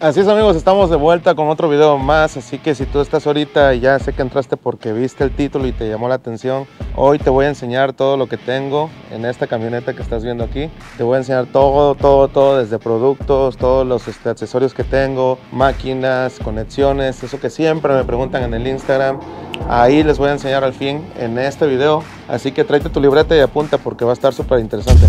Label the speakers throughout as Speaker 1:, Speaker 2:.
Speaker 1: Así es amigos, estamos de vuelta con otro video más, así que si tú estás ahorita y ya sé que entraste porque viste el título y te llamó la atención, hoy te voy a enseñar todo lo que tengo en esta camioneta que estás viendo aquí. Te voy a enseñar todo, todo, todo, desde productos, todos los este, accesorios que tengo, máquinas, conexiones, eso que siempre me preguntan en el Instagram. Ahí les voy a enseñar al fin en este video, así que tráete tu libreta y apunta porque va a estar súper interesante.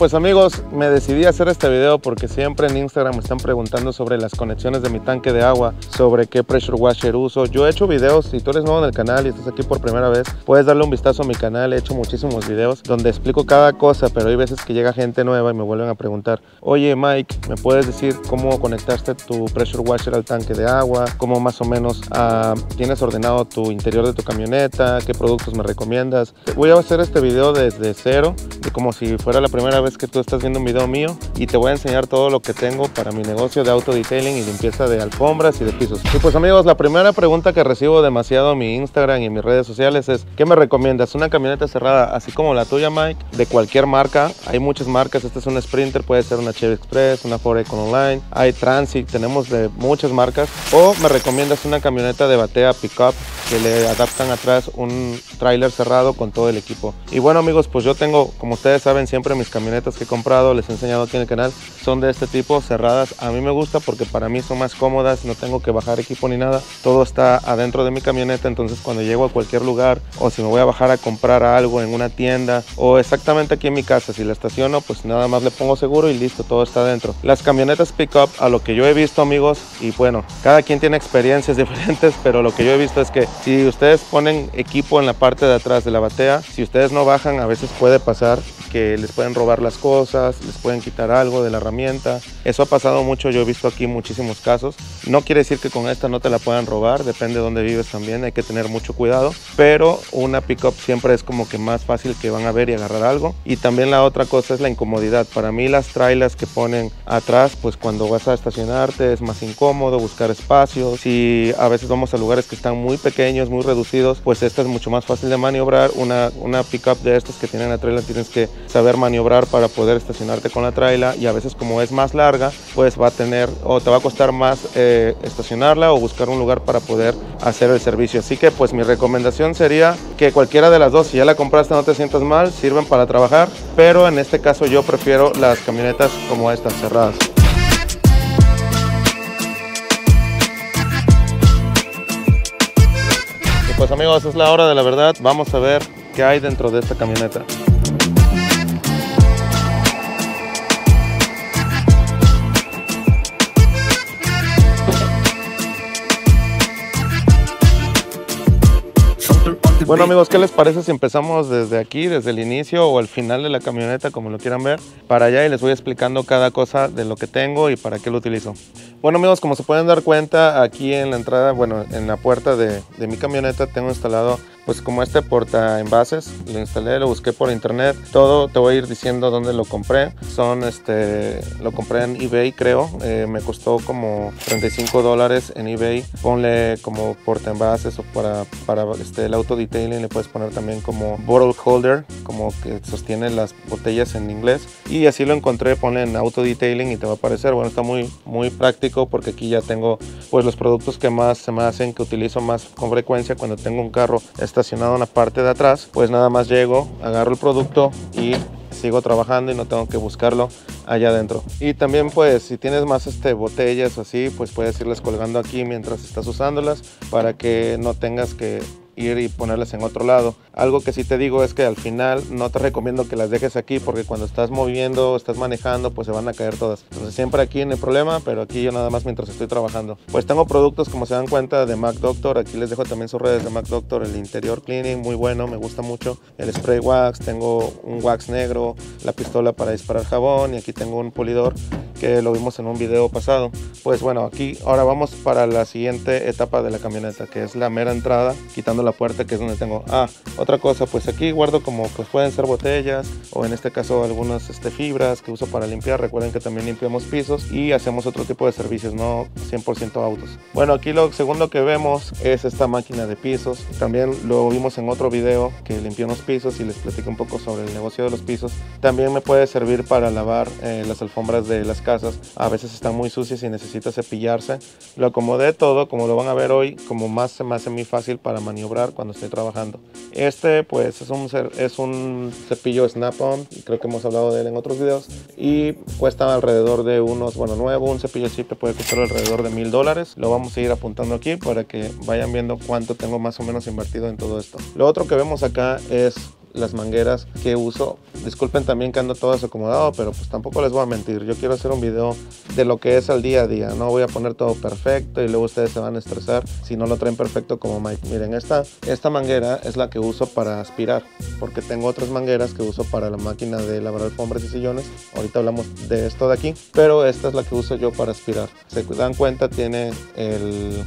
Speaker 1: Pues amigos, me decidí a hacer este video porque siempre en Instagram me están preguntando sobre las conexiones de mi tanque de agua, sobre qué pressure washer uso. Yo he hecho videos, si tú eres nuevo en el canal y estás aquí por primera vez, puedes darle un vistazo a mi canal, he hecho muchísimos videos donde explico cada cosa, pero hay veces que llega gente nueva y me vuelven a preguntar, oye Mike, ¿me puedes decir cómo conectaste tu pressure washer al tanque de agua? ¿Cómo más o menos ah, tienes ordenado tu interior de tu camioneta? ¿Qué productos me recomiendas? Voy a hacer este video desde cero, como si fuera la primera vez que tú estás viendo un video mío y te voy a enseñar todo lo que tengo para mi negocio de auto detailing y limpieza de alfombras y de pisos. Y pues amigos, la primera pregunta que recibo demasiado en mi Instagram y en mis redes sociales es ¿qué me recomiendas? Una camioneta cerrada así como la tuya Mike, de cualquier marca. Hay muchas marcas, este es un Sprinter, puede ser una Chevy Express, una Ford Econ Online, hay Transit, tenemos de muchas marcas. O me recomiendas una camioneta de batea pickup que le adaptan atrás un tráiler cerrado con todo el equipo. Y bueno amigos, pues yo tengo, como ustedes saben, siempre mis camionetas que he comprado, les he enseñado aquí en el canal, son de este tipo, cerradas. A mí me gusta porque para mí son más cómodas, no tengo que bajar equipo ni nada. Todo está adentro de mi camioneta, entonces cuando llego a cualquier lugar o si me voy a bajar a comprar algo en una tienda o exactamente aquí en mi casa, si la estaciono, pues nada más le pongo seguro y listo, todo está adentro. Las camionetas pickup, a lo que yo he visto amigos, y bueno, cada quien tiene experiencias diferentes, pero lo que yo he visto es que si ustedes ponen equipo en la parte de atrás de la batea, si ustedes no bajan, a veces puede pasar que les pueden robar las cosas, les pueden quitar algo de la herramienta. Eso ha pasado mucho, yo he visto aquí muchísimos casos. No quiere decir que con esta no te la puedan robar, depende de dónde vives también, hay que tener mucho cuidado. Pero una pickup siempre es como que más fácil que van a ver y agarrar algo. Y también la otra cosa es la incomodidad. Para mí las trailers que ponen atrás, pues cuando vas a estacionarte es más incómodo buscar espacios. Si a veces vamos a lugares que están muy pequeños, muy reducidos, pues esta es mucho más fácil de maniobrar. Una, una pickup de estas que tienen la trailer tienes que saber maniobrar para poder estacionarte con la trailer y a veces como es más larga, pues va a tener o te va a costar más eh, estacionarla o buscar un lugar para poder hacer el servicio. Así que pues mi recomendación sería que cualquiera de las dos, si ya la compraste no te sientas mal, sirven para trabajar, pero en este caso yo prefiero las camionetas como estas cerradas. Pues amigos, es la hora de la verdad. Vamos a ver qué hay dentro de esta camioneta. Bueno amigos, ¿qué les parece si empezamos desde aquí, desde el inicio o el final de la camioneta, como lo quieran ver, para allá y les voy explicando cada cosa de lo que tengo y para qué lo utilizo? Bueno amigos, como se pueden dar cuenta, aquí en la entrada, bueno, en la puerta de, de mi camioneta tengo instalado pues como este porta envases, lo instalé, lo busqué por internet, todo te voy a ir diciendo dónde lo compré, son este, lo compré en eBay creo, eh, me costó como 35 dólares en eBay, ponle como porta envases o para, para este, el auto detailing le puedes poner también como bottle holder, como que sostiene las botellas en inglés y así lo encontré, ponle en auto detailing y te va a aparecer, bueno está muy, muy práctico porque aquí ya tengo pues los productos que más se me hacen, que utilizo más con frecuencia cuando tengo un carro estacionado en la parte de atrás, pues nada más llego, agarro el producto y sigo trabajando y no tengo que buscarlo allá adentro. Y también pues si tienes más este, botellas o así, pues puedes irlas colgando aquí mientras estás usándolas para que no tengas que y ponerlas en otro lado. Algo que sí te digo es que al final no te recomiendo que las dejes aquí porque cuando estás moviendo, estás manejando, pues se van a caer todas. Entonces siempre aquí no hay problema, pero aquí yo nada más mientras estoy trabajando. Pues tengo productos como se dan cuenta de Mac Doctor, aquí les dejo también sus redes de Mac Doctor, el interior cleaning muy bueno, me gusta mucho. El spray wax, tengo un wax negro, la pistola para disparar jabón y aquí tengo un pulidor que lo vimos en un video pasado. Pues bueno, aquí ahora vamos para la siguiente etapa de la camioneta, que es la mera entrada, quitando la puerta que es donde tengo. Ah, otra cosa, pues aquí guardo como pues pueden ser botellas o en este caso algunas este, fibras que uso para limpiar. Recuerden que también limpiamos pisos y hacemos otro tipo de servicios, no 100% autos. Bueno, aquí lo segundo que vemos es esta máquina de pisos. También lo vimos en otro video que limpió unos pisos y les platico un poco sobre el negocio de los pisos. También me puede servir para lavar eh, las alfombras de las casas. A veces están muy sucias y necesita cepillarse. Lo acomodé todo, como lo van a ver hoy, como más se me hace muy fácil para maniobrar cuando estoy trabajando. Este pues es un, es un cepillo Snap-on, creo que hemos hablado de él en otros videos y cuesta alrededor de unos, bueno nuevo, un cepillo así te puede costar alrededor de mil dólares. Lo vamos a ir apuntando aquí para que vayan viendo cuánto tengo más o menos invertido en todo esto. Lo otro que vemos acá es las mangueras que uso. Disculpen también que ando todo desacomodado, pero pues tampoco les voy a mentir. Yo quiero hacer un video de lo que es al día a día. No voy a poner todo perfecto y luego ustedes se van a estresar si no lo traen perfecto como Mike. Miren, esta, esta manguera es la que uso para aspirar, porque tengo otras mangueras que uso para la máquina de lavar alfombras y sillones. Ahorita hablamos de esto de aquí, pero esta es la que uso yo para aspirar. Se dan cuenta, tiene el,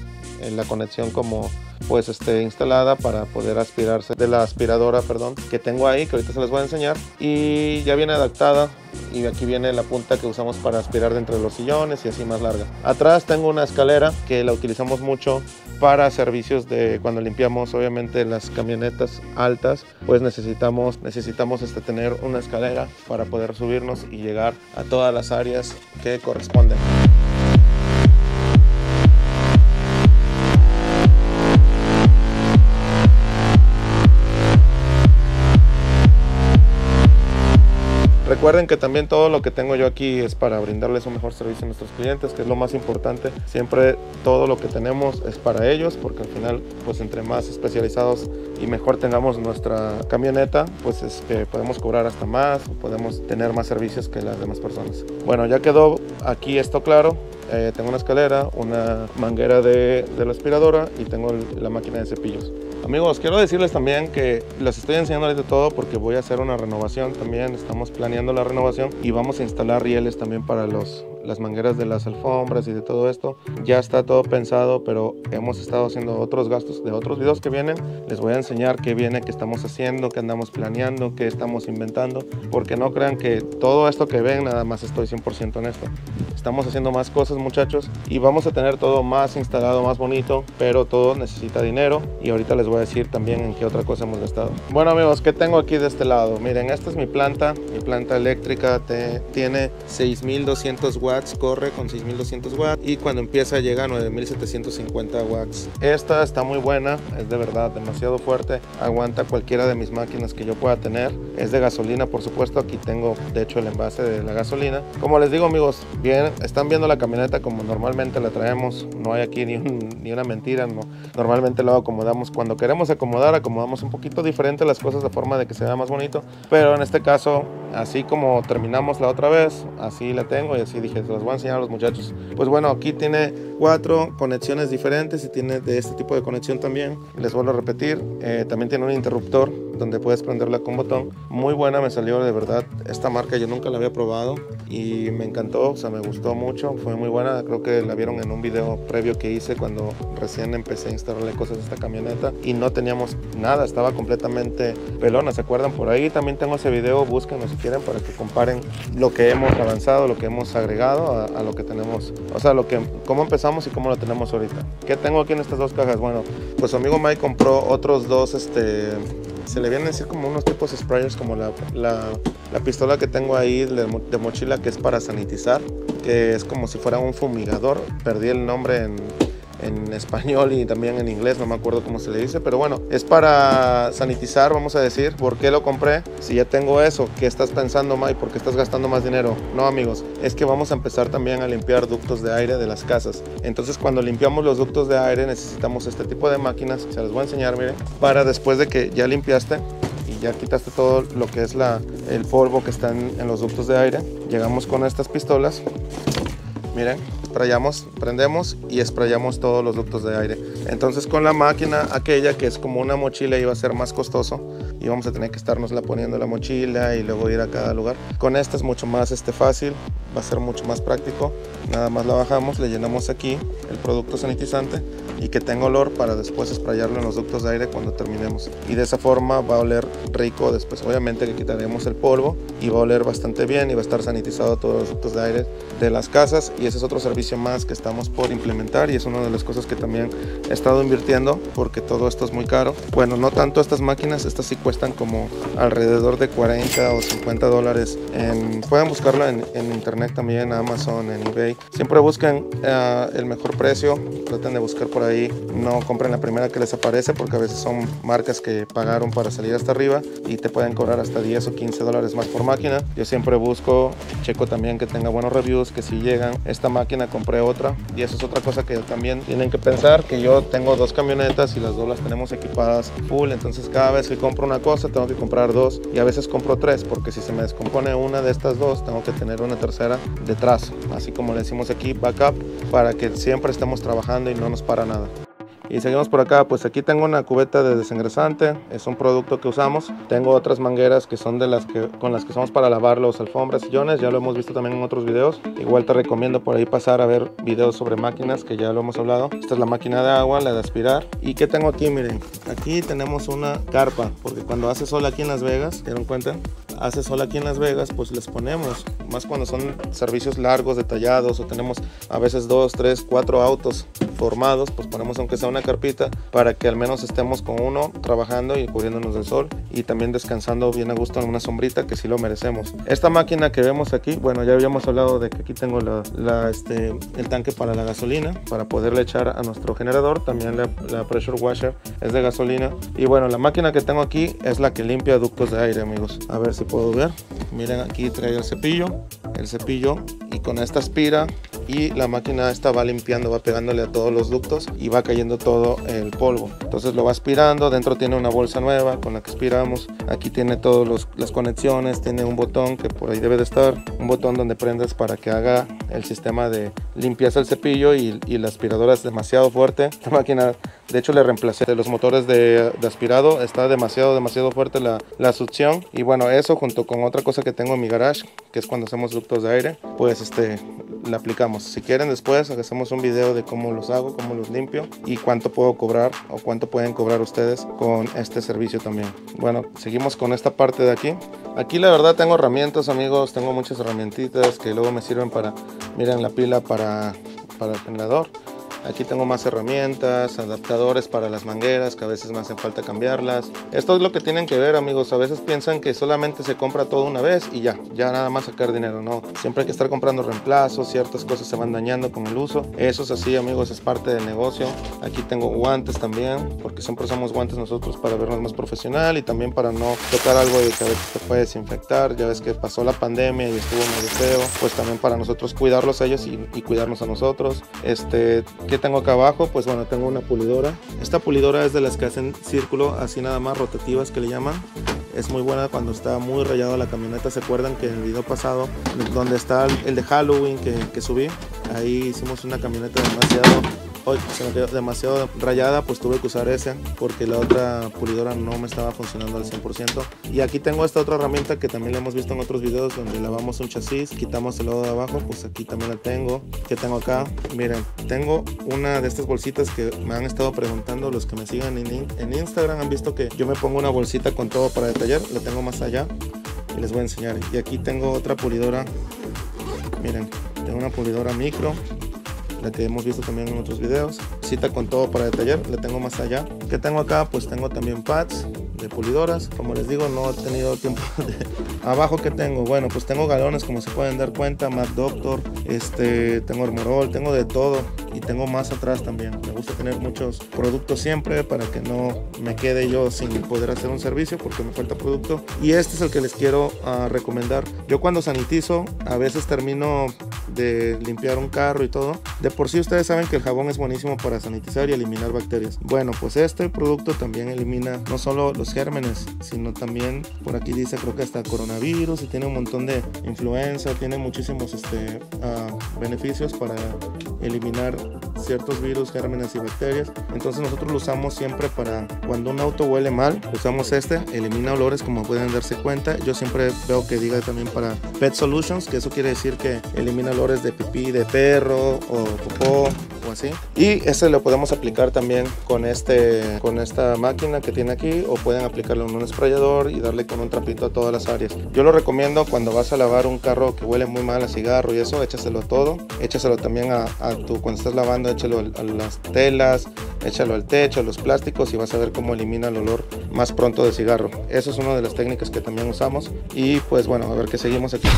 Speaker 1: la conexión como pues esté instalada para poder aspirarse de la aspiradora perdón que tengo ahí que ahorita se les voy a enseñar y ya viene adaptada y aquí viene la punta que usamos para aspirar dentro de los sillones y así más larga. Atrás tengo una escalera que la utilizamos mucho para servicios de cuando limpiamos obviamente las camionetas altas pues necesitamos necesitamos este, tener una escalera para poder subirnos y llegar a todas las áreas que corresponden Recuerden que también todo lo que tengo yo aquí es para brindarles un mejor servicio a nuestros clientes, que es lo más importante. Siempre todo lo que tenemos es para ellos, porque al final, pues entre más especializados y mejor tengamos nuestra camioneta, pues es que podemos cobrar hasta más, podemos tener más servicios que las demás personas. Bueno, ya quedó aquí esto claro. Eh, tengo una escalera, una manguera de, de la aspiradora y tengo la máquina de cepillos. Amigos, quiero decirles también que les estoy enseñando ahorita todo porque voy a hacer una renovación también. Estamos planeando la renovación y vamos a instalar rieles también para los, las mangueras de las alfombras y de todo esto. Ya está todo pensado, pero hemos estado haciendo otros gastos de otros videos que vienen. Les voy a enseñar qué viene, qué estamos haciendo, qué andamos planeando, qué estamos inventando. Porque no crean que todo esto que ven, nada más estoy 100% en esto. Estamos haciendo más cosas, muchachos, y vamos a tener todo más instalado, más bonito, pero todo necesita dinero. Y ahorita les voy a decir también en qué otra cosa hemos gastado. Bueno, amigos, ¿qué tengo aquí de este lado? Miren, esta es mi planta. Mi planta eléctrica te, tiene 6200 watts corre con 6200 watts y cuando empieza llega a 9750 watts. Esta está muy buena, es de verdad demasiado fuerte, aguanta cualquiera de mis máquinas que yo pueda tener. Es de gasolina, por supuesto, aquí tengo de hecho el envase de la gasolina. Como les digo amigos, bien, están viendo la camioneta como normalmente la traemos, no hay aquí ni, ni una mentira, no. normalmente lo acomodamos cuando queremos acomodar, acomodamos un poquito diferente las cosas de forma de que se vea más bonito, pero en este caso, así como terminamos la otra vez, así la tengo y así dije, se los voy a enseñar a los muchachos. Pues bueno, aquí tiene cuatro conexiones diferentes y tiene de este tipo de conexión también. Les vuelvo a repetir, eh, también tiene un interruptor donde puedes prenderla con botón. Muy buena me salió, de verdad. Esta marca yo nunca la había probado y me encantó, o sea, me gustó mucho. Fue muy buena, creo que la vieron en un video previo que hice cuando recién empecé a instalarle cosas a esta camioneta y no teníamos nada, estaba completamente pelona. ¿Se acuerdan? Por ahí también tengo ese video, búsquenlo si quieren para que comparen lo que hemos avanzado, lo que hemos agregado a, lo que tenemos, o sea, lo que, cómo empezamos y cómo lo tenemos ahorita. ¿Qué tengo aquí en estas dos cajas? Bueno, pues su amigo Mike compró otros dos, este, se le vienen a decir como unos tipos sprayers, como la, la, la pistola que tengo ahí de, de, mochila que es para sanitizar, que es como si fuera un fumigador. Perdí el nombre en, en español y también en inglés, no me acuerdo cómo se le dice, pero bueno, es para sanitizar, vamos a decir. ¿Por qué lo compré? Si ya tengo eso, ¿qué estás pensando, Mike? ¿Por qué estás gastando más dinero? No, amigos, es que vamos a empezar también a limpiar ductos de aire de las casas. Entonces, cuando limpiamos los ductos de aire, necesitamos este tipo de máquinas, se las voy a enseñar, miren, para después de que ya limpiaste, y ya quitaste todo lo que es el polvo que está en los ductos de aire, llegamos con estas pistolas, miren, sprayamos, prendemos y sprayamos todos los ductos de aire. Entonces con la máquina aquella que es como una mochila iba a ser más costoso y vamos a tener que estarnos la poniendo en la mochila y luego ir a cada lugar. Con esta es mucho más este, fácil, va a ser mucho más práctico. Nada más la bajamos, le llenamos aquí el producto sanitizante y que tenga olor para después sprayarlo en los ductos de aire cuando terminemos. Y de esa forma va a oler rico después. Obviamente que quitaremos el polvo y va a oler bastante bien y va a estar sanitizado todos los ductos de aire de las casas. Y ese es otro servicio más que estamos por implementar y es una de las cosas que también he estado invirtiendo porque todo esto es muy caro. Bueno, no tanto estas máquinas, estas sí cuestan como alrededor de 40 o 50 dólares. En, pueden buscarlo en, internet también, Amazon, en eBay. Siempre busquen eh, el mejor precio, traten de buscar por ahí no compren la primera que les aparece porque a veces son marcas que pagaron para salir hasta arriba y te pueden cobrar hasta 10 o 15 dólares más por máquina. Yo siempre busco, checo también que tenga buenos reviews, que si llegan, esta máquina compré otra y eso es otra cosa que también tienen que pensar, que yo tengo dos camionetas y las dos las tenemos equipadas full, entonces cada vez que compro una cosa tengo que comprar dos y a veces compro tres porque si se me descompone una de estas dos tengo que tener una tercera detrás, así como le decimos aquí, backup, para que siempre estemos trabajando y no nos para nada. Y seguimos por acá, pues aquí tengo una cubeta de desengrasante, es un producto que usamos. Tengo otras mangueras que son de las que con las que usamos para lavar los alfombras, sillones, ya lo hemos visto también en otros videos. Igual te recomiendo por ahí pasar a ver videos sobre máquinas que ya lo hemos hablado. Esta es la máquina de agua, la de aspirar. ¿Y qué tengo aquí? Miren, aquí tenemos una carpa, porque cuando hace sol aquí en Las Vegas, ¿se dieron cuenta? Hace sol aquí en Las Vegas, pues les ponemos, más cuando son servicios largos, detallados o tenemos a veces dos, tres, cuatro autos formados, pues ponemos aunque sea una carpita para que al menos estemos con uno trabajando y cubriéndonos del sol y también descansando bien a gusto en una sombrita que sí lo merecemos. Esta máquina que vemos aquí, bueno, ya habíamos hablado de que aquí tengo la, este, el tanque para la gasolina para poderle echar a nuestro generador, también la, la pressure washer es de gasolina y bueno, la máquina que tengo aquí es la que limpia ductos de aire, amigos. A ver si puedo ver. Miren, aquí trae el cepillo, el cepillo y con esta aspira y la máquina esta va limpiando, va pegándole a todos los ductos y va cayendo todo el polvo. Entonces lo va aspirando, dentro tiene una bolsa nueva con la que aspiramos. Aquí tiene todas las conexiones, tiene un botón que por ahí debe de estar, un botón donde prendes para que haga el sistema de limpieza el cepillo y, la aspiradora es demasiado fuerte. Esta máquina, de hecho le reemplacé de los motores de, aspirado, está demasiado, demasiado fuerte la, la succión y bueno, eso junto con otra cosa que tengo en mi garage, que es cuando hacemos ductos de aire, pues este la aplicamos. Si quieren después hacemos un video de cómo los hago, cómo los limpio y cuánto puedo cobrar o cuánto pueden cobrar ustedes con este servicio también. Bueno, seguimos con esta parte de aquí. Aquí la verdad tengo herramientas amigos, tengo muchas herramientitas que luego me sirven para, miren la pila para, para el generador Aquí tengo más herramientas, adaptadores para las mangueras que a veces me hacen falta cambiarlas. Esto es lo que tienen que ver amigos. A veces piensan que solamente se compra todo una vez y ya, ya nada más sacar dinero. No, siempre hay que estar comprando reemplazos, ciertas cosas se van dañando con el uso. Eso es así amigos, es parte del negocio. Aquí tengo guantes también, porque siempre usamos guantes nosotros para vernos más profesional y también para no tocar algo de que a veces te puede desinfectar. Ya ves que pasó la pandemia y estuvo medio feo, pues también para nosotros cuidarlos a ellos y, y cuidarnos a nosotros. Este, tengo acá abajo? Pues bueno, tengo una pulidora. Esta pulidora es de las que hacen círculo así nada más rotativas que le llaman. Es muy buena cuando está muy rayado la camioneta. ¿Se acuerdan que en el video pasado, donde está el de Halloween que, que subí? Ahí hicimos una camioneta demasiado hoy se me quedó demasiado rayada, pues tuve que usar ese porque la otra pulidora no me estaba funcionando al 100%. Y aquí tengo esta otra herramienta que también la hemos visto en otros videos donde lavamos un chasis, quitamos el lodo de abajo, pues aquí también la tengo. que tengo acá? Miren, tengo una de estas bolsitas que me han estado preguntando los que me sigan en, en Instagram, han visto que yo me pongo una bolsita con todo para detallar, la tengo más allá y les voy a enseñar. Y aquí tengo otra pulidora, miren, tengo una pulidora micro la que hemos visto también en otros videos. Cita con todo para detallar, le tengo más allá. que tengo acá? Pues tengo también pads de pulidoras. Como les digo, no he tenido tiempo de... Abajo que tengo, bueno, pues tengo galones como se pueden dar cuenta, Mac Doctor, este, tengo Armorol, tengo de todo y tengo más atrás también. Me gusta tener muchos productos siempre para que no me quede yo sin poder hacer un servicio porque me falta producto. Y este es el que les quiero ah, recomendar. Yo cuando sanitizo a veces termino de limpiar un carro y todo. De por sí ustedes saben que el jabón es buenísimo para sanitizar y eliminar bacterias. Bueno, pues este producto también elimina no solo los gérmenes, sino también por aquí dice creo que hasta coronavirus y tiene un montón de influenza, tiene muchísimos este, uh, beneficios para eliminar ciertos virus, gérmenes y bacterias. Entonces nosotros lo usamos siempre para cuando un auto huele mal, usamos este, elimina olores como pueden darse cuenta. Yo siempre veo que diga también para Pet Solutions, que eso quiere decir que elimina olores de pipí de perro o popó o así. Y ese lo podemos aplicar también con, este, con esta máquina que tiene aquí o pueden aplicarlo en un sprayador y darle con un trapito a todas las áreas. Yo lo recomiendo cuando vas a lavar un carro que huele muy mal a cigarro y eso, échaselo todo. Échaselo también a, a tu, cuando estás lavando, échalo a las telas, échalo al techo, a los plásticos y vas a ver cómo elimina el olor más pronto de cigarro. Eso es una de las técnicas que también usamos. Y pues bueno, a ver que seguimos aquí.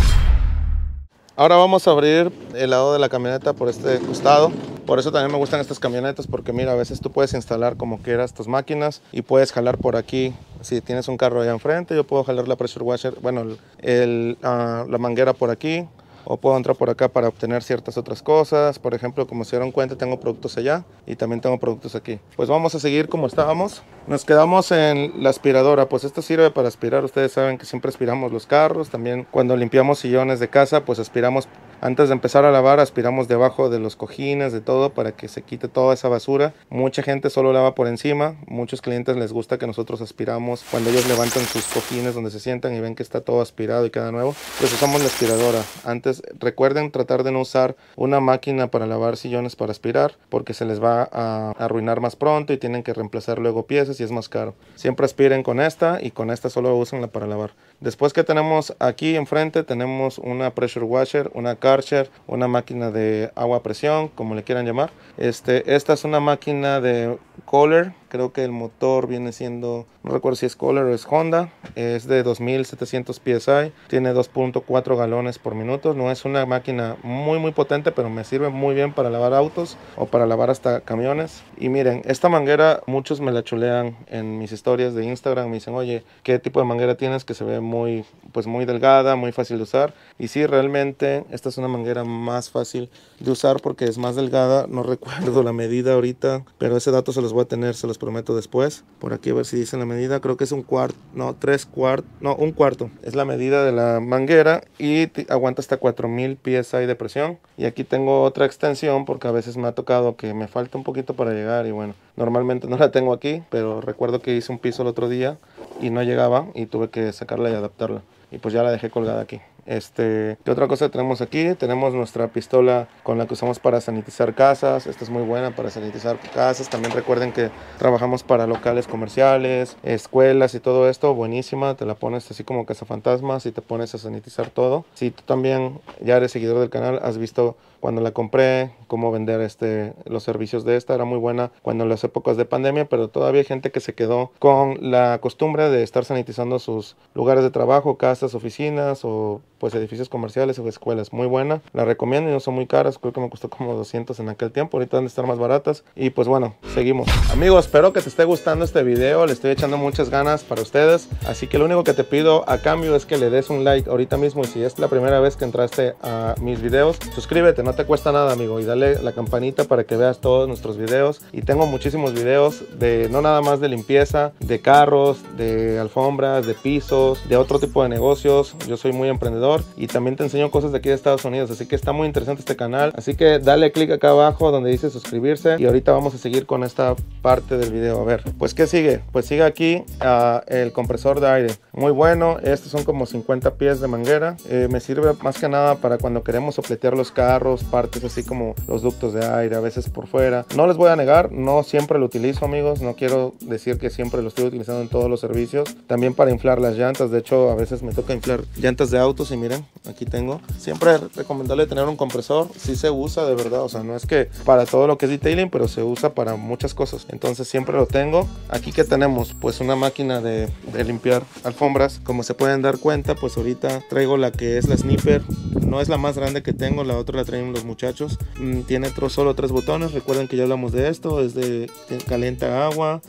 Speaker 1: Ahora vamos a abrir el lado de la camioneta por este costado. Por eso también me gustan estas camionetas porque mira, a veces tú puedes instalar como quieras tus máquinas y puedes jalar por aquí. Si tienes un carro allá enfrente, yo puedo jalar la pressure washer, bueno, uh, la manguera por aquí o puedo entrar por acá para obtener ciertas otras cosas. Por ejemplo, como se dieron cuenta, tengo productos allá y también tengo productos aquí. Pues vamos a seguir como estábamos. Nos quedamos en la aspiradora, pues esto sirve para aspirar. Ustedes saben que siempre aspiramos los carros, también cuando limpiamos sillones de casa, pues aspiramos antes de empezar a lavar, aspiramos debajo de los cojines, de todo, para que se quite toda esa basura. Mucha gente solo lava por encima. Muchos clientes les gusta que nosotros aspiramos cuando ellos levantan sus cojines donde se sientan y ven que está todo aspirado y queda nuevo. Pues usamos la aspiradora. Antes, recuerden tratar de no usar una máquina para lavar sillones para aspirar, porque se les va a arruinar más pronto y tienen que reemplazar luego piezas y es más caro. Siempre aspiren con esta y con esta solo usenla para lavar. Después que tenemos aquí enfrente, tenemos una pressure washer, una Karcher, una máquina de agua a presión, como le quieran llamar. Este, esta es una máquina de Kohler, creo que el motor viene siendo, no recuerdo si es Kohler o es Honda, es de 2700 psi, tiene 2.4 galones por minuto, no es una máquina muy muy potente, pero me sirve muy bien para lavar autos o para lavar hasta camiones. Y miren, esta manguera muchos me la chulean en mis historias de Instagram, me dicen, oye, ¿qué tipo de manguera tienes que se ve muy, pues muy delgada, muy fácil de usar? Y sí, realmente esta es una manguera más fácil de usar porque es más delgada, no recuerdo la medida ahorita, pero ese dato se los voy a tener, se los prometo después. Por aquí a ver si dice la medida, creo que es un cuarto, no, tres cuartos, no, un cuarto. Es la medida de la manguera y aguanta hasta 4000 psi de presión. Y aquí tengo otra extensión porque a veces me ha tocado que me falta un poquito para llegar y bueno, normalmente no la tengo aquí, pero recuerdo que hice un piso el otro día y no llegaba y tuve que sacarla y adaptarla. Y pues ya la dejé colgada aquí. Este, ¿Qué otra cosa tenemos aquí? Tenemos nuestra pistola con la que usamos para sanitizar casas. Esta es muy buena para sanitizar casas. También recuerden que trabajamos para locales comerciales, escuelas y todo esto. Buenísima. Te la pones así como fantasmas y te pones a sanitizar todo. Si tú también ya eres seguidor del canal, has visto cuando la compré, cómo vender este, los servicios de esta. Era muy buena cuando en las épocas de pandemia, pero todavía hay gente que se quedó con la costumbre de estar sanitizando sus lugares de trabajo, casas, oficinas o pues edificios comerciales o escuelas. Muy buena, la recomiendo y no son muy caras, creo que me costó como 200 en aquel tiempo, ahorita van a estar más baratas. Y pues bueno, seguimos. Amigos, espero que te esté gustando este video, le estoy echando muchas ganas para ustedes, así que lo único que te pido a cambio es que le des un like ahorita mismo y si es la primera vez que entraste a mis videos, suscríbete, no te cuesta nada amigo y dale la campanita para que veas todos nuestros videos y tengo muchísimos videos de no nada más de limpieza, de carros, de alfombras, de pisos, de otro tipo de negocios. Yo soy muy emprendedor y también te enseño cosas de aquí de Estados Unidos, así que está muy interesante este canal. Así que dale click acá abajo donde dice suscribirse y ahorita vamos a seguir con esta parte del video. A ver, pues ¿qué sigue? Pues sigue aquí uh, el compresor de aire. Muy bueno, estos son como 50 pies de manguera. Eh, me sirve más que nada para cuando queremos sopletear los carros, partes así como los ductos de aire, a veces por fuera. No les voy a negar, no siempre lo utilizo amigos, no quiero decir que siempre lo estoy utilizando en todos los servicios. También para inflar las llantas, de hecho a veces me toca inflar llantas de autos y miren, aquí tengo. Siempre recomendable tener un compresor, si se usa de verdad, o sea, no es que para todo lo que es detailing, pero se usa para muchas cosas. Entonces siempre lo tengo. Aquí que tenemos, pues una máquina de, de limpiar alfombras. Como se pueden dar cuenta, pues ahorita traigo la que es la sniffer. No es la más grande que tengo, la otra la los muchachos. Mm, tiene solo tres botones, recuerden que ya hablamos de esto, es de calienta agua,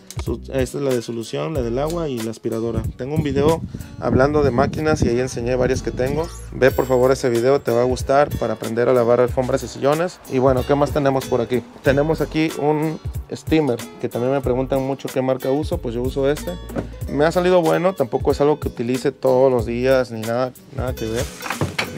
Speaker 1: esta es la de solución, la del agua y la aspiradora. Tengo un video hablando de máquinas y ahí enseñé varias que tengo Ve por favor ese video, te va a gustar para aprender a lavar alfombras y sillones. Y bueno, ¿qué más tenemos por aquí? Tenemos aquí un steamer, que también me preguntan mucho qué marca uso, pues yo uso este. Me ha salido bueno, tampoco es algo que utilice todos los días ni nada, nada que ver.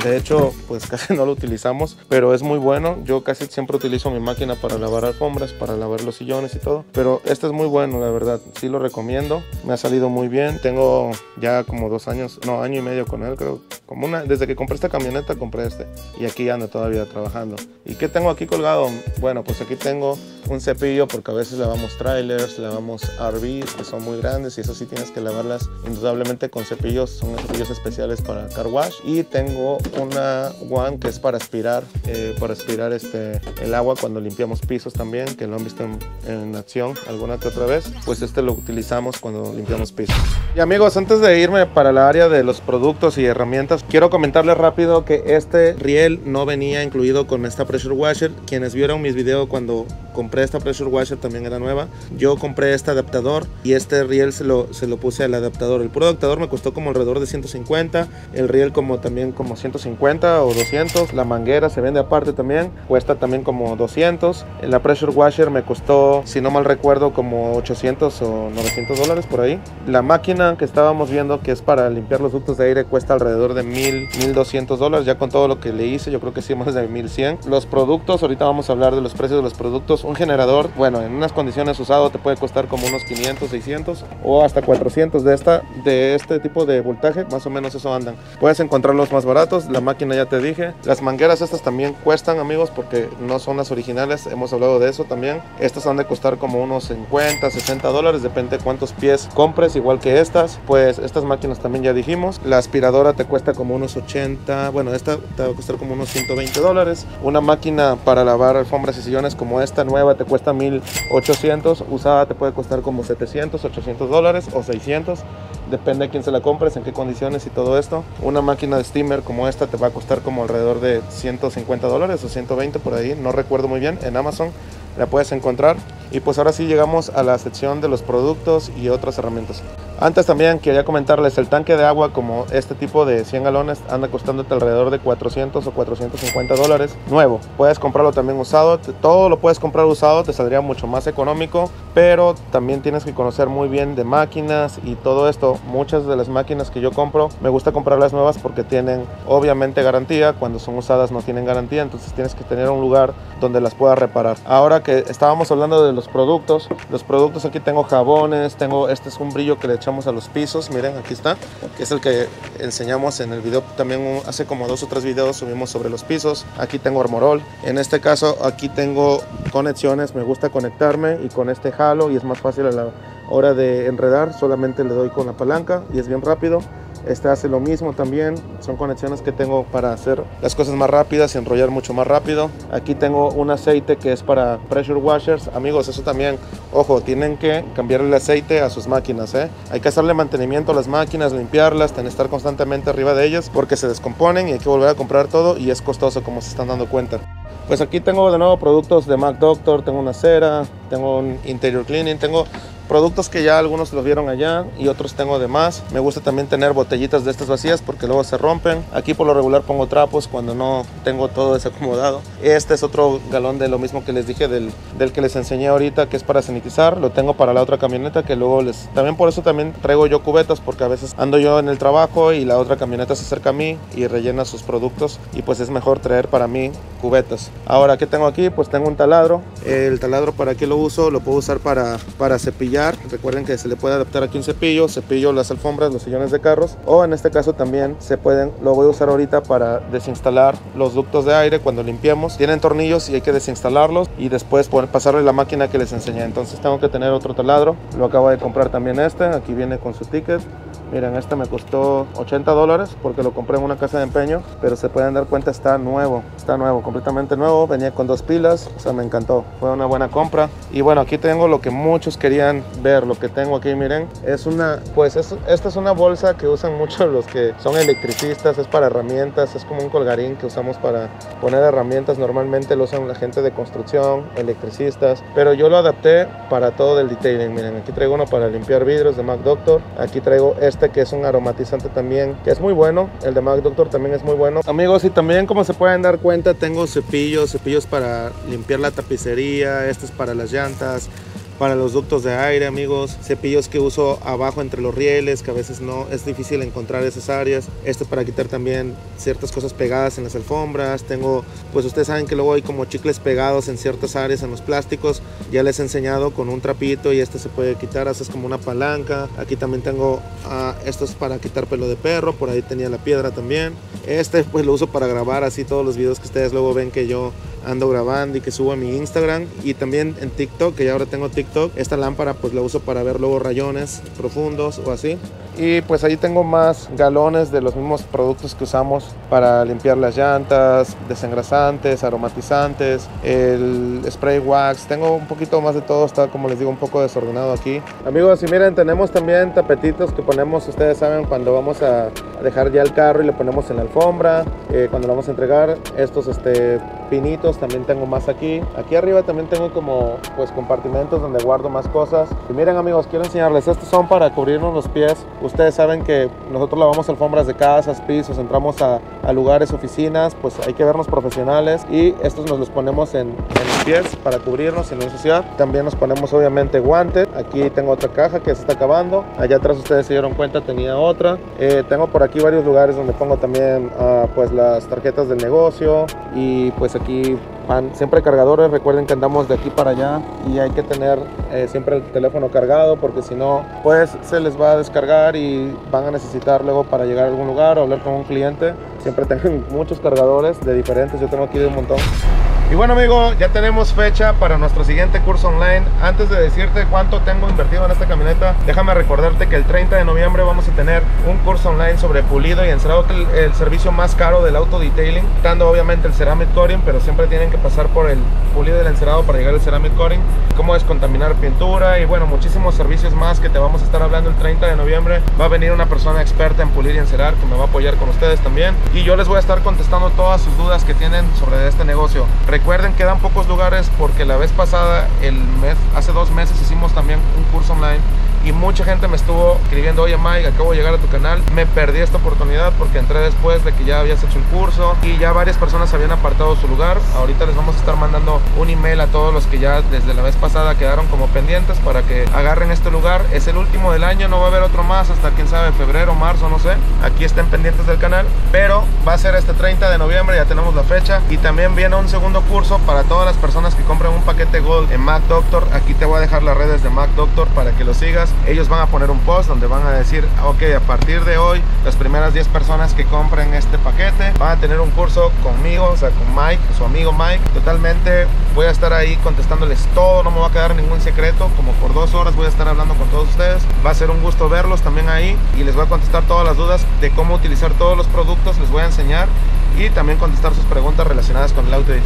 Speaker 1: De hecho, pues casi no lo utilizamos, pero es muy bueno. Yo casi siempre utilizo mi máquina para lavar alfombras, para lavar los sillones y todo. Pero este es muy bueno, la verdad. Sí lo recomiendo. Me ha salido muy bien. Tengo ya como dos años, no, año y medio con él, creo. Como desde que compré esta camioneta compré este. Y aquí ando todavía trabajando. ¿Y qué tengo aquí colgado? Bueno, pues aquí tengo un cepillo porque a veces lavamos trailers, lavamos RVs que son muy grandes y eso sí tienes que lavarlas indudablemente con cepillos, son cepillos especiales para car wash y tengo una one que es para aspirar, eh, para aspirar este, el agua cuando limpiamos pisos también, que lo han visto en, en, acción alguna que otra vez, pues este lo utilizamos cuando limpiamos pisos. Y amigos, antes de irme para la área de los productos y herramientas, quiero comentarles rápido que este riel no venía incluido con esta pressure washer. Quienes vieron mis videos cuando compré esta pressure washer también era nueva. Yo compré este adaptador y este riel se lo, se lo puse al adaptador. El puro adaptador me costó como alrededor de 150, el riel como también como 150 o 200. La manguera se vende aparte también, cuesta también como 200. La pressure washer me costó, si no mal recuerdo, como 800 o 900 dólares por ahí. La máquina que estábamos viendo que es para limpiar los ductos de aire cuesta alrededor de 1000, 1200 dólares. Ya con todo lo que le hice, yo creo que sí más de 1100. Los productos, ahorita vamos a hablar de los precios de los productos un bueno, en unas condiciones usado te puede costar como unos 500, 600 o hasta 400 de, esta, de este tipo de voltaje, más o menos eso andan. Puedes encontrarlos más baratos, la máquina ya te dije. Las mangueras estas también cuestan, amigos, porque no son las originales, hemos hablado de eso también. Estas han de costar como unos 50, 60 dólares, depende de cuántos pies compres, igual que estas. Pues estas máquinas también ya dijimos. La aspiradora te cuesta como unos 80, bueno, esta te va a costar como unos 120 dólares. Una máquina para lavar alfombras y sillones como esta nueva te cuesta 1800, usada te puede costar como 700, 800 dólares o 600, depende de quién se la compres, en qué condiciones y todo esto. Una máquina de steamer como esta te va a costar como alrededor de 150 dólares o 120 por ahí, no recuerdo muy bien, en Amazon la puedes encontrar. Y pues ahora sí llegamos a la sección de los productos y otras herramientas. Antes también quería comentarles el tanque de agua como este tipo de 100 galones anda costándote alrededor de 400 o 450 dólares nuevo. Puedes comprarlo también usado, todo lo puedes comprar usado, te saldría mucho más económico, pero también tienes que conocer muy bien de máquinas y todo esto. Muchas de las máquinas que yo compro me gusta comprarlas nuevas porque tienen obviamente garantía, cuando son usadas no tienen garantía, entonces tienes que tener un lugar donde las puedas reparar. Ahora estábamos hablando de los productos, los productos aquí tengo jabones, tengo este es un brillo que le echamos a los pisos, miren aquí está, que es el que enseñamos en el video, también hace como dos o tres videos subimos sobre los pisos, aquí tengo armorol, en este caso aquí tengo conexiones, me gusta conectarme y con este jalo y es más fácil a la hora de enredar, solamente le doy con la palanca y es bien rápido. Este hace lo mismo también. Son conexiones que tengo para hacer las cosas más rápidas y enrollar mucho más rápido. Aquí tengo un aceite que es para pressure washers. Amigos, eso también, ojo, tienen que cambiar el aceite a sus máquinas. ¿eh? Hay que hacerle mantenimiento a las máquinas, limpiarlas, tener estar constantemente arriba de ellas porque se descomponen y hay que volver a comprar todo y es costoso como se están dando cuenta. Pues aquí tengo de nuevo productos de Mac Doctor, tengo una cera, tengo un interior cleaning, tengo Productos que ya algunos los vieron allá y otros tengo de más. Me gusta también tener botellitas de estas vacías porque luego se rompen. Aquí por lo regular pongo trapos cuando no tengo todo desacomodado. Este es otro galón de lo mismo que les dije del, del que les enseñé ahorita que es para sanitizar. Lo tengo para la otra camioneta que luego les... También por eso también traigo yo cubetas porque a veces ando yo en el trabajo y la otra camioneta se acerca a mí y rellena sus productos y pues es mejor traer para mí cubetas. Ahora, ¿qué tengo aquí? Pues tengo un taladro. El taladro para qué lo uso? Lo puedo usar para, para cepillar Recuerden que se le puede adaptar aquí un cepillo, cepillo las alfombras, los sillones de carros. O en este caso también se pueden, lo voy a usar ahorita para desinstalar los ductos de aire cuando limpiemos. Tienen tornillos y hay que desinstalarlos y después poder pasarle la máquina que les enseñé. Entonces tengo que tener otro taladro. Lo acabo de comprar también este. Aquí viene con su ticket. Miren, este me costó 80 dólares porque lo compré en una casa de empeño, pero se pueden dar cuenta está nuevo, está nuevo, completamente nuevo, venía con dos pilas, o sea, me encantó, fue una buena compra. Y bueno, aquí tengo lo que muchos querían ver, lo que tengo aquí, miren, es una, pues esta es una bolsa que usan mucho los que son electricistas, es para herramientas, es como un colgarín que usamos para poner herramientas, normalmente lo usan la gente de construcción, electricistas, pero yo lo adapté para todo el detailing, miren, aquí traigo uno para limpiar vidrios de Mac Doctor, aquí traigo este que es un aromatizante también, que es muy bueno. El de Mac Doctor también es muy bueno. Amigos, y también como se pueden dar cuenta, tengo cepillos, cepillos para limpiar la tapicería, este es para las llantas, para los ductos de aire, amigos. Cepillos que uso abajo entre los rieles, que a veces no es difícil encontrar esas áreas. Esto para quitar también ciertas cosas pegadas en las alfombras. Tengo, pues ustedes saben que luego hay como chicles pegados en ciertas áreas en los plásticos. Ya les he enseñado con un trapito y este se puede quitar, haces como una palanca. Aquí también tengo uh, estos para quitar pelo de perro, por ahí tenía la piedra también. Este pues lo uso para grabar así todos los videos que ustedes luego ven que yo ando grabando y que subo a mi Instagram y también en TikTok, que ya ahora tengo TikTok. Esta lámpara pues la uso para ver luego rayones profundos o así. Y pues ahí tengo más galones de los mismos productos que usamos para limpiar las llantas, desengrasantes, aromatizantes, el spray wax. Tengo un poquito más de todo, está como les digo un poco desordenado aquí. Amigos, y miren, tenemos también tapetitos que ponemos, ustedes saben, cuando vamos a dejar ya el carro y le ponemos en la alfombra, eh, cuando lo vamos a entregar, estos este, pinitos también tengo más aquí. Aquí arriba también tengo como pues compartimentos donde guardo más cosas. Y miren amigos, quiero enseñarles, estos son para cubrirnos los pies Ustedes saben que nosotros lavamos alfombras de casas, pisos, entramos a, lugares, oficinas, pues hay que vernos profesionales y estos nos los ponemos en, en los pies para cubrirnos sin necesidad. También nos ponemos obviamente guantes. Aquí tengo otra caja que se está acabando. Allá atrás ustedes se dieron cuenta tenía otra. Eh, tengo por aquí varios lugares donde pongo también uh, pues las tarjetas del negocio y pues aquí siempre cargadores. Recuerden que andamos de aquí para allá y hay que tener eh, siempre el teléfono cargado porque si no, pues se les va a descargar y van a necesitar luego para llegar a algún lugar o hablar con un cliente. Siempre tengan muchos cargadores de diferentes. Yo tengo aquí de un montón. Y bueno amigo, ya tenemos fecha para nuestro siguiente curso online. Antes de decirte cuánto tengo invertido en esta camioneta, déjame recordarte que el 30 de noviembre vamos a tener un curso online sobre pulido y encerado, el, el servicio más caro del auto detailing, dando obviamente el ceramic coating, pero siempre tienen que pasar por el pulido y el encerado para llegar al ceramic coating, cómo descontaminar pintura y bueno, muchísimos servicios más que te vamos a estar hablando el 30 de noviembre. Va a venir una persona experta en pulir y encerar que me va a apoyar con ustedes también y yo les voy a estar contestando todas sus dudas que tienen sobre este negocio. Recuerden, quedan pocos lugares porque la vez pasada, el mes, hace dos meses hicimos también un curso online y mucha gente me estuvo escribiendo, oye Mike, acabo de llegar a tu canal, me perdí esta oportunidad porque entré después de que ya habías hecho el curso y ya varias personas habían apartado su lugar. Ahorita les vamos a estar mandando un email a todos los que ya desde la vez pasada quedaron como pendientes para que agarren este lugar. Es el último del año, no va a haber otro más hasta quién sabe, febrero, marzo, no sé. Aquí estén pendientes del canal, pero va a ser este 30 de noviembre, ya tenemos la fecha y también viene un segundo curso para todas las personas que compren un paquete Gold en Mac Doctor. Aquí te voy a dejar las redes de Mac Doctor para que lo sigas ellos van a poner un post donde van a decir, ok, a partir de hoy, las primeras 10 personas que compren este paquete van a tener un curso conmigo, o sea, con Mike, su amigo Mike. Totalmente voy a estar ahí contestándoles todo, no me va a quedar ningún secreto. Como por dos horas voy a estar hablando con todos ustedes. Va a ser un gusto verlos también ahí y les voy a contestar todas las dudas de cómo utilizar todos los productos, les voy a enseñar y también contestar sus preguntas relacionadas con el auto de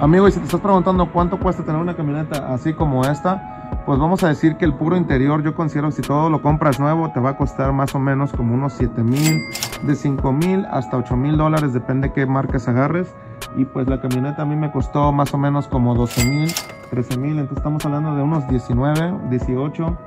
Speaker 1: Amigo, y si te estás preguntando cuánto cuesta tener una camioneta así como esta, pues vamos a decir que el puro interior yo considero si todo lo compras nuevo te va a costar más o menos como unos 7 mil, de 5 mil hasta 8 mil dólares, depende qué marcas agarres. Y pues la camioneta a mí me costó más o menos como 12 mil, 13 mil, entonces estamos hablando de unos 19, 18,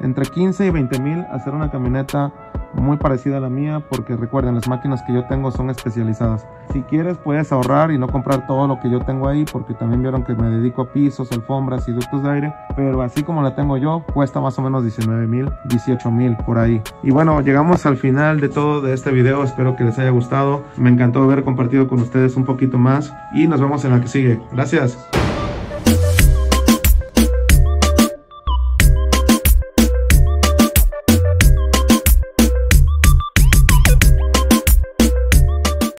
Speaker 1: entre 15 y 20 mil hacer una camioneta muy parecida a la mía porque recuerden las máquinas que yo tengo son especializadas. Si quieres puedes ahorrar y no comprar todo lo que yo tengo ahí porque también vieron que me dedico a pisos alfombras y ductos de aire pero así como la tengo yo cuesta más o menos 19 mil 18 mil por ahí. Y bueno llegamos al final de todo de este video espero que les haya gustado. Me encantó haber compartido con ustedes un poquito más y nos vemos en la que sigue. Gracias